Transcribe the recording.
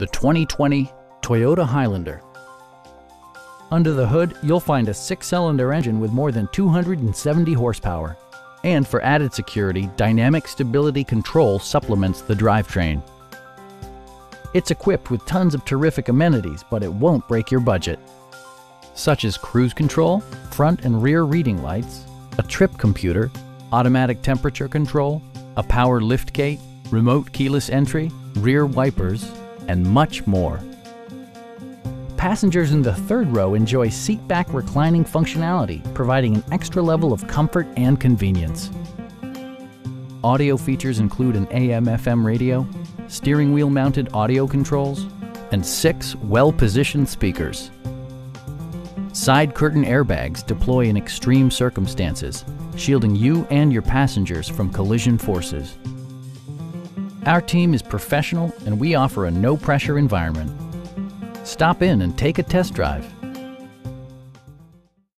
the 2020 Toyota Highlander. Under the hood, you'll find a six-cylinder engine with more than 270 horsepower. And for added security, Dynamic Stability Control supplements the drivetrain. It's equipped with tons of terrific amenities, but it won't break your budget. Such as cruise control, front and rear reading lights, a trip computer, automatic temperature control, a power liftgate, remote keyless entry, rear wipers, and much more. Passengers in the third row enjoy seat-back reclining functionality, providing an extra level of comfort and convenience. Audio features include an AM-FM radio, steering wheel mounted audio controls, and six well-positioned speakers. Side curtain airbags deploy in extreme circumstances, shielding you and your passengers from collision forces. Our team is professional and we offer a no pressure environment. Stop in and take a test drive.